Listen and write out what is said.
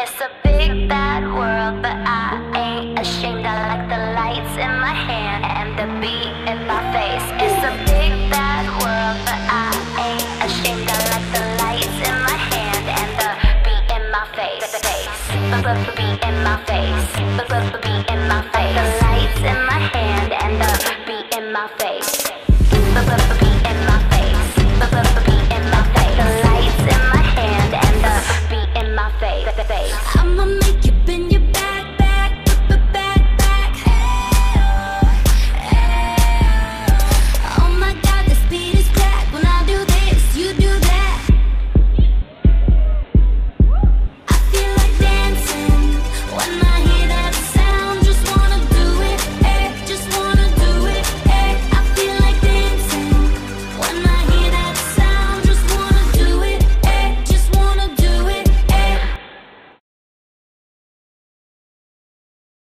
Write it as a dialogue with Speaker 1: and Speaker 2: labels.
Speaker 1: It's a big bad world, but I ain't ashamed. I like the lights in my hand and the beat in my face. It's a big bad world, but I ain't ashamed. I like the lights in my hand and the beat in my face. Beat in my face. Beat in my face. The lights in my hand and the beat in my face.